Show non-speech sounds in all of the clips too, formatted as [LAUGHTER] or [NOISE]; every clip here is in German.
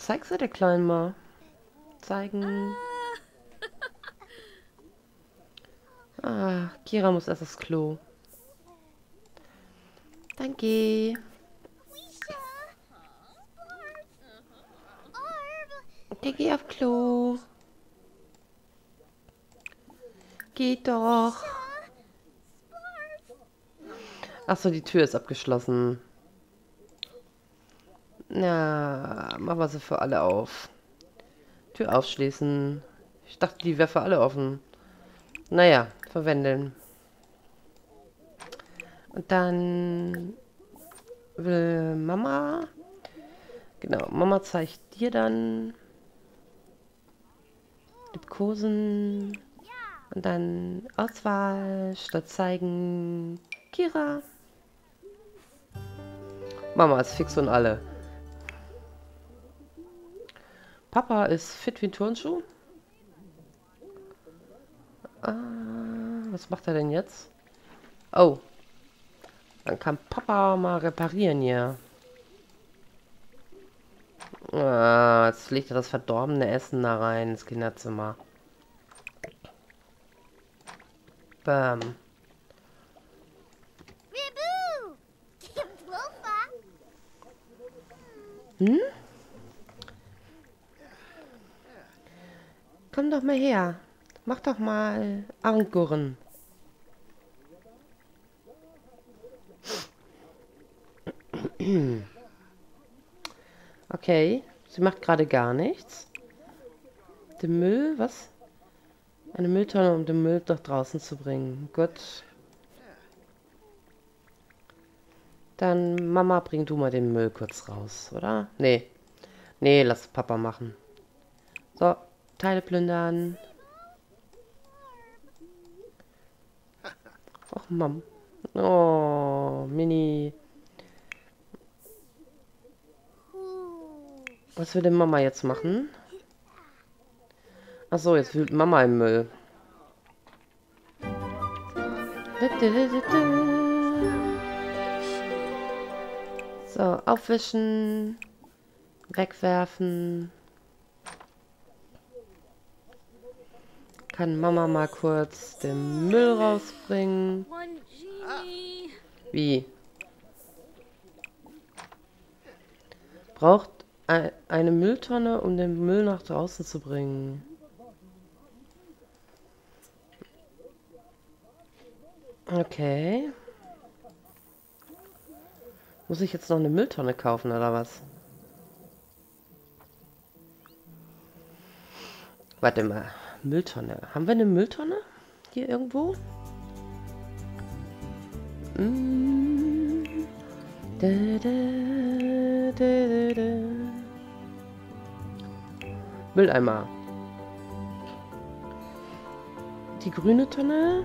Zeig sie der Kleinen mal. Zeigen. Ah, Kira muss erst das Klo. Danke. Der geh auf Klo. Geht doch. Achso, die Tür ist abgeschlossen. Na, machen wir sie für alle auf. Tür aufschließen. Ich dachte, die wäre für alle offen. Naja, verwenden. Und dann will Mama. Genau, Mama zeigt dir dann Liebkosen. Und dann Auswahl statt zeigen Kira. Mama ist fix und alle. Papa ist fit wie ein Turnschuh. Ah, was macht er denn jetzt? Oh. Dann kann Papa mal reparieren hier. Ah, jetzt legt er das verdorbene Essen da rein ins Kinderzimmer. Bam. [LAUGHS] Hm? Komm doch mal her. Mach doch mal Armgurren. Okay, sie macht gerade gar nichts. Den Müll, was? Eine Mülltonne, um den Müll nach draußen zu bringen. Gut. Dann, Mama, bring du mal den Müll kurz raus, oder? Nee. Nee, lass Papa machen. So, Teile plündern. Ach, Mom. Oh, Mini. Was will denn Mama jetzt machen? Achso, jetzt wühlt Mama im Müll. So, aufwischen. Wegwerfen. Kann Mama mal kurz den Müll rausbringen? Wie? Braucht eine Mülltonne, um den Müll nach draußen zu bringen. Okay. Muss ich jetzt noch eine Mülltonne kaufen oder was? Warte mal. Mülltonne. Haben wir eine Mülltonne? Hier irgendwo? Mm. Mülleimer. Die grüne Tonne.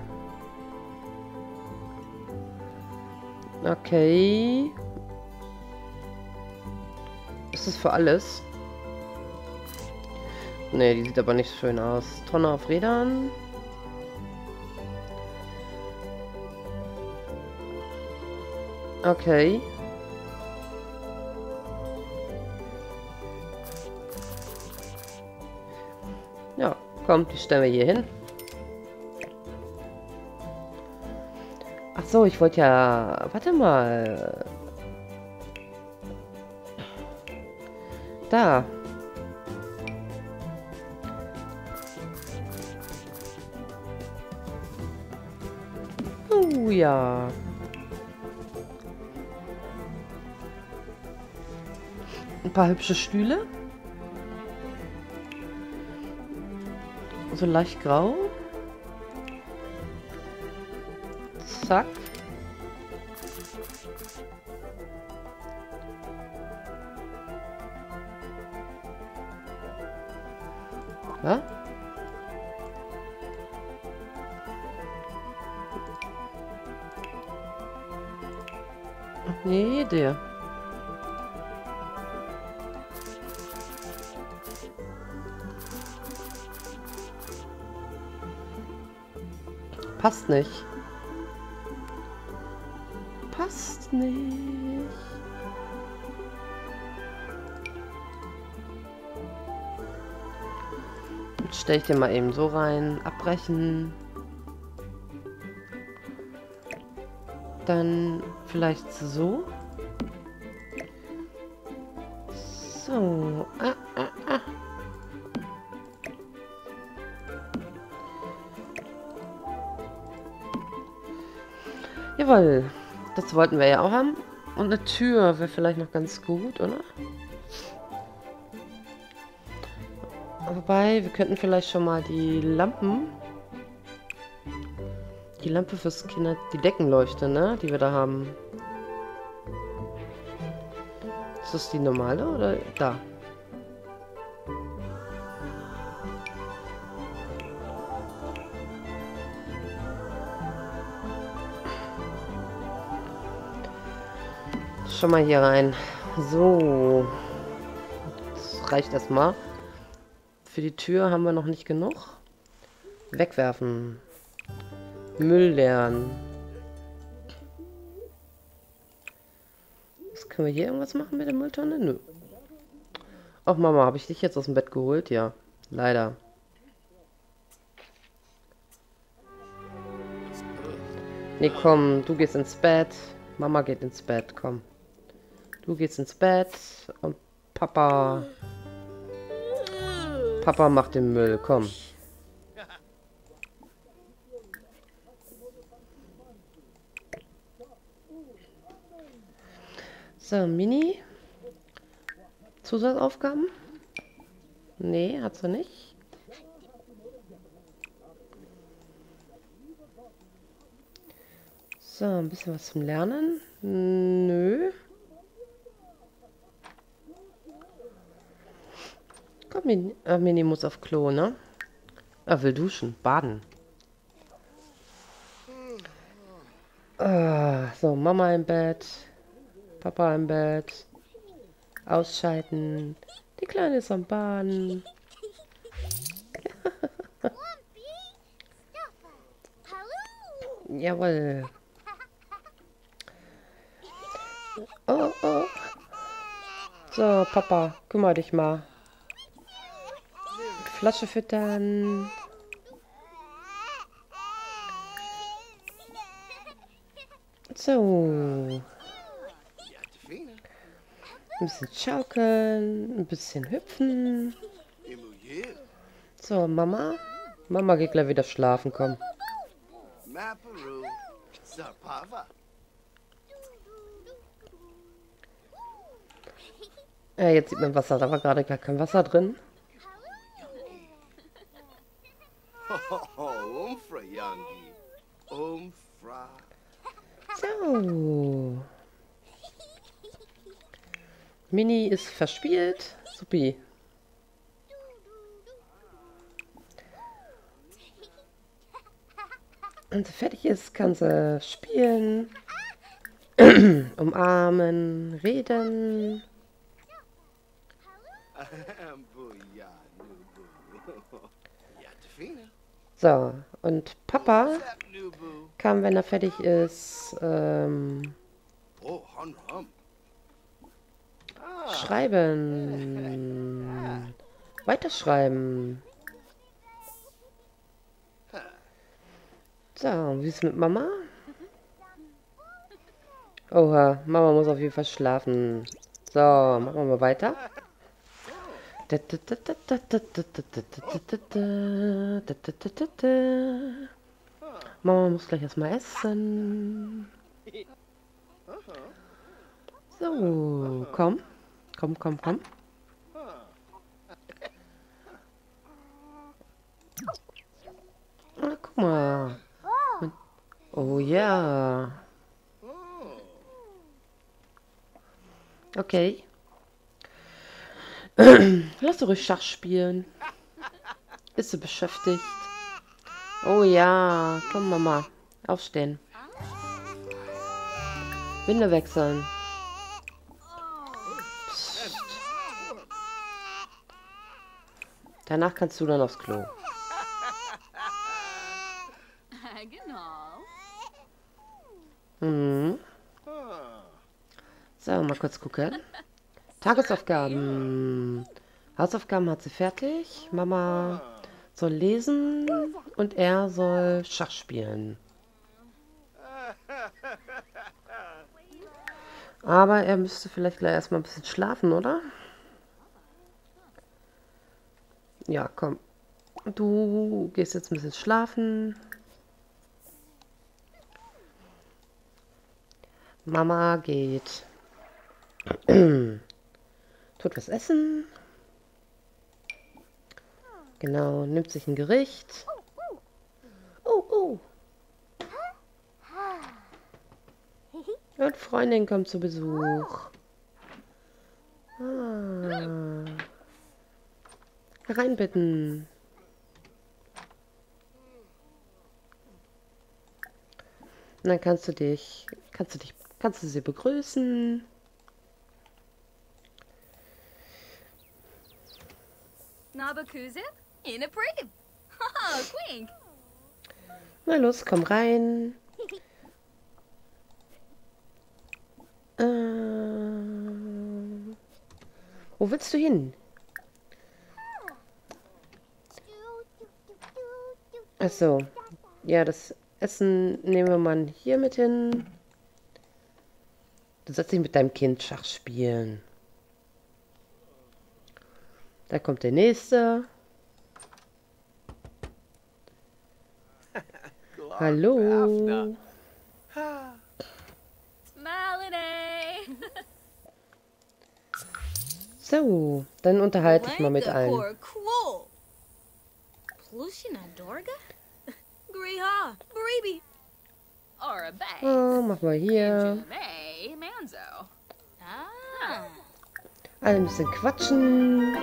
Okay. Ist das für alles? Ne, die sieht aber nicht schön aus. Tonne auf Rädern. Okay. Ja, komm, die stellen wir hier hin. Ach so, ich wollte ja... Warte mal. Da. Oh ja. Ein paar hübsche Stühle. So leicht grau. Zack. Passt nicht. Passt nicht. Jetzt stelle ich den mal eben so rein. Abbrechen. Dann vielleicht so. Jawohl. Das wollten wir ja auch haben. Und eine Tür wäre vielleicht noch ganz gut, oder? Wobei, wir könnten vielleicht schon mal die Lampen... Die Lampe fürs Kinder... Die Deckenleuchte, ne? Die wir da haben. Ist das die normale oder... Da. Schon mal hier rein. So. Das reicht erstmal. Für die Tür haben wir noch nicht genug. Wegwerfen. Müll leeren. Was können wir hier irgendwas machen mit der Mülltonne? Nö. Ach Mama, habe ich dich jetzt aus dem Bett geholt? Ja, leider. Nee, komm, du gehst ins Bett. Mama geht ins Bett, komm. Du gehst ins Bett und Papa Papa macht den Müll, komm. So, Mini. Zusatzaufgaben? Nee, hat sie nicht. So, ein bisschen was zum Lernen. Nö. Komm, äh, Mini muss auf Klo, ne? Er will duschen, baden. Ah, so, Mama im Bett. Papa im Bett. Ausschalten. Die Kleine ist am Baden. [LAUGHS] Jawohl. Oh, oh. So, Papa, kümmere dich mal. Flasche füttern. So. Ein bisschen schaukeln, ein bisschen hüpfen. So, Mama. Mama geht gleich wieder schlafen, komm. Ja, jetzt sieht man Wasser. Da war gerade gar kein Wasser drin. So. Mini ist verspielt. Supi. Sie fertig ist, kann sie spielen, [CLEARS THROAT] umarmen, reden. [LAUGHS] So, und Papa kann, wenn er fertig ist, ähm, schreiben. Weiterschreiben. So, wie ist mit Mama? Oha, Mama muss auf jeden Fall schlafen. So, machen wir mal weiter. Mama muss gleich erstmal essen. So, komm. Komm, komm, komm. Ah, guck mal. Oh ja. Okay. [CLEARS THROAT] Lass du ruhig Schach spielen. Bist du beschäftigt? Oh ja. Komm, Mama. Aufstehen. Winde wechseln. Psst. Danach kannst du dann aufs Klo. [LAUGHS] Mhm. So, mal kurz gucken. [LAUGHS] Tagesaufgaben. Hausaufgaben hat sie fertig. Mama soll lesen und er soll Schach spielen. Aber er müsste vielleicht gleich erstmal ein bisschen schlafen, oder? Ja, komm. Du gehst jetzt ein bisschen schlafen. Mama geht. [CLEARS THROAT] Tut was essen. Genau, nimmt sich ein Gericht. Oh, oh. Und Freundin kommt zu Besuch. Ah. Hereinbitten. Und dann kannst du dich, kannst du dich, kannst du sie begrüßen. Nabakuzip? In a preep. Ha, quink. Na los, komm rein. Äh, wo willst du hin? Ach so. Ja, das Essen nehmen wir mal hier mit hin. Du sollst dich mit deinem Kind Schach spielen. Da kommt der nächste. [LAUGHS] Hallo. [LAUGHS] So, dann unterhalte ich mal mit einem. Cool. Plushina Dorga? [LAUGHS] Griha, Baribi. Or a bay. Oh, machen wir hier. Ah. Alle ein bisschen quatschen.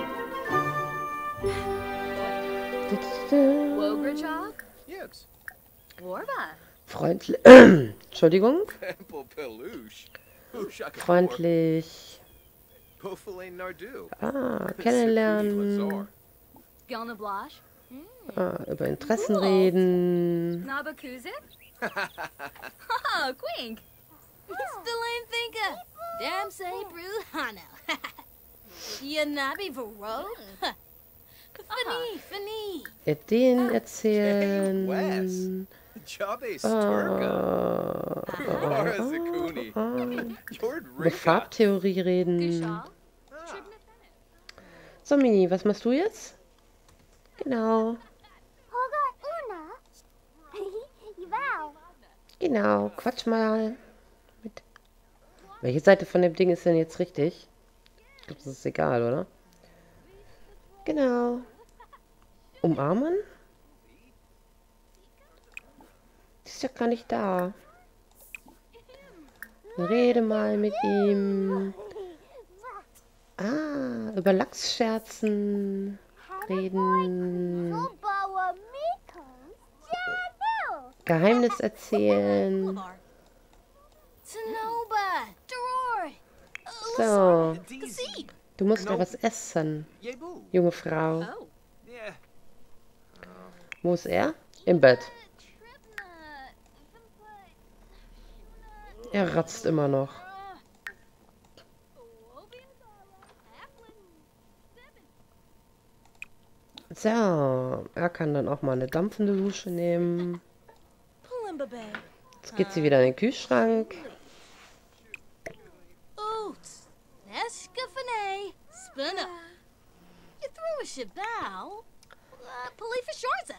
Wograchok? Yes. Warba. Freundlich. Entschuldigung. Freundlich. Ah, kennenlernen. Ah, über Interessen reden. [LAUGHS] Damn say Bruhano. Yanabi Vero? Fini. Ideen erzählen. Jord über. Farbtheorie reden. So, Mini, was machst du jetzt? Genau, [LAUGHS] genau. Quatsch mal. Mit. Welche Seite von dem Ding ist denn jetzt richtig? Ich glaube, das ist egal, oder? Genau. Umarmen? Die ist ja gar nicht da. Rede mal mit ihm. Ah, über Lachsscherzen reden. Geheimnis erzählen. So. Du musst noch was essen, junge Frau. Oh. Wo ist er? Im Bett. Er ratzt immer noch. So, er kann dann auch mal eine dampfende Dusche nehmen. Jetzt geht sie wieder in den Kühlschrank. Spinna. You threw a shabao. Uh, Shorza.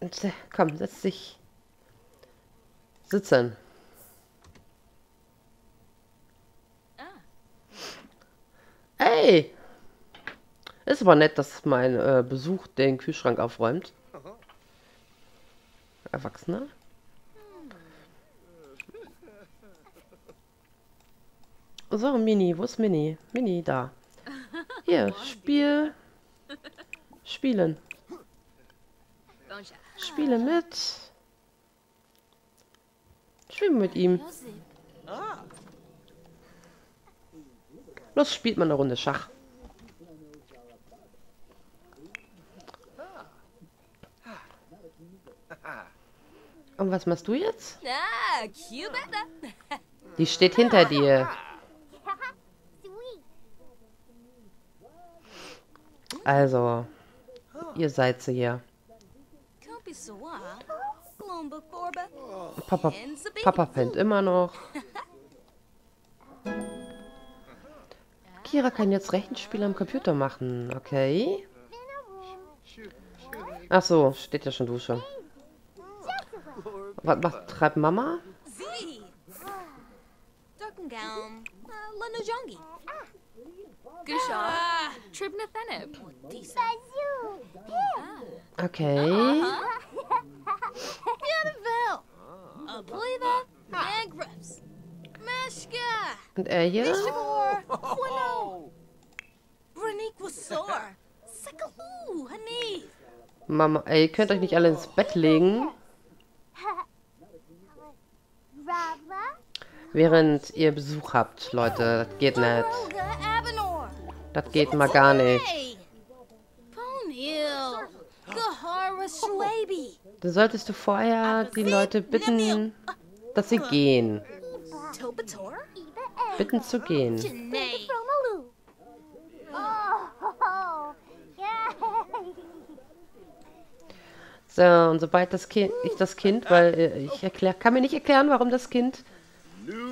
Und, äh, Komm, setz dich. Sitzen. Ah. Ey! Ist aber nett, dass mein äh, Besuch den Kühlschrank aufräumt. Erwachsener? So, Mini, wo ist Mini? Mini, da. Hier, [LAUGHS] Spiel. Spielen. Spiele mit. Spiel mit ihm. Los, spielt mal eine Runde Schach. Und was machst du jetzt? Cubetta. Die steht hinter dir. [LAUGHS] Also, ihr seid sie hier. Papa. Papa pennt immer noch. Kira kann jetzt Rechenspiel am Computer machen, okay? Ach so, steht ja schon Dusche. Was macht, treibt Mama? Duckengaum. Lanujongi. Gushaw. Tribnathenib. Okay. [LAUGHS] Meshka. Und er hier? Mama, ey, ihr könnt euch nicht alle ins Bett legen. [LAUGHS] während ihr Besuch habt, Leute. Das geht nicht. Das geht mal gar nicht. Hey. Ponil. Gahara Shwabi. Da solltest du vorher die Leute bitten, dass sie gehen. Bitten zu gehen. So, und sobald das Kind, ich das Kind, weil äh, ich erklär, kann mir nicht erklären, warum das Kind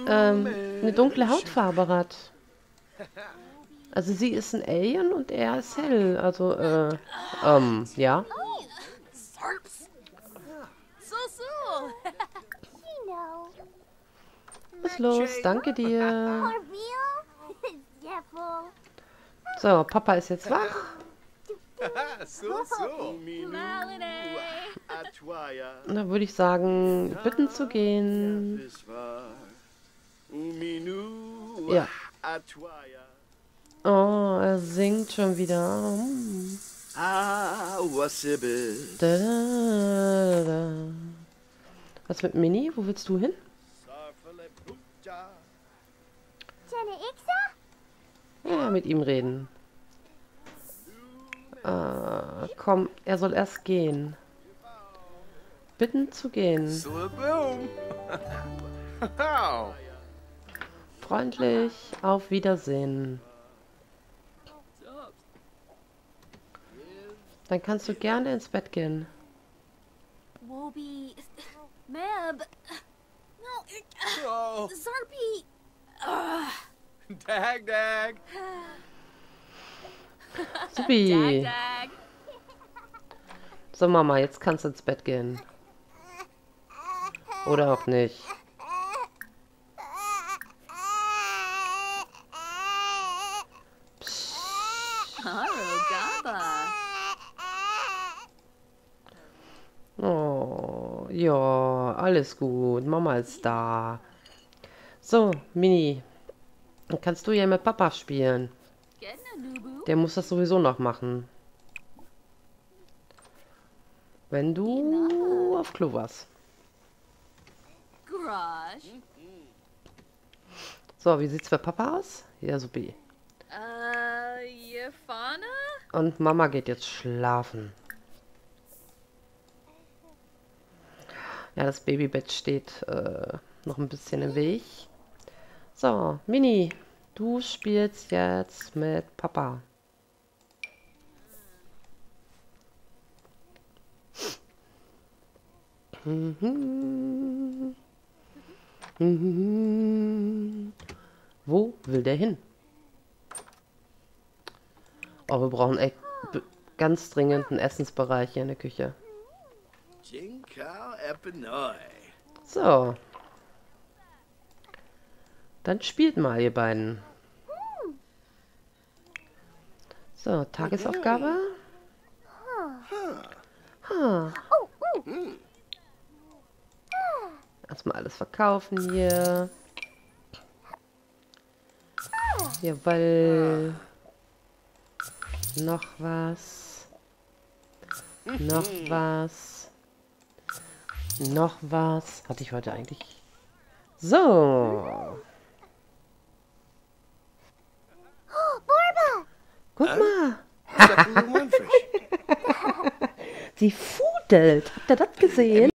ähm, eine dunkle Hautfarbe hat. Also sie ist ein Alien und er ist hell. Also, äh, ähm, ja. Was ist los? Danke dir. So, Papa ist jetzt wach. so, so. Dann würde ich sagen, bitten zu gehen. Ja. Oh, er singt schon wieder. Hm. Ah, Da, da, da. Was mit Mini? Wo willst du hin? Ja, mit ihm reden. Äh, komm, er soll erst gehen. Bitten zu gehen. [LAUGHS] Freundlich, auf Wiedersehen. Dann kannst du gerne ins Bett gehen. Wobi. Meb. No. Oh, Zarpy. dag, dag. Supi. [LAUGHS] Dag. So, Mama, jetzt kannst du ins Bett gehen. Oder auch nicht. Oh, ja, alles gut. Mama ist da. So, Mini. Kannst du ja mit Papa spielen. Der muss das sowieso noch machen. Wenn du auf Klo warst. So, wie sieht's für Papa aus? Ja, supi. Yafana? Und Mama geht jetzt schlafen. Ja, das Babybett steht äh, noch ein bisschen im Weg. So, Mini, du spielst jetzt mit Papa. Mhm. Mhm. Wo will der hin? Oh, wir brauchen echt ganz dringend einen Essensbereich hier in der Küche. So. Dann spielt mal, ihr beiden. So, Tagesaufgabe. Ha. Erstmal alles verkaufen hier. Jawoll. Noch was. Noch was. Noch was. Hatte ich heute eigentlich. So. Borba! Guck mal. Sepaloo Munfish. Sie fudelt. Habt ihr das gesehen?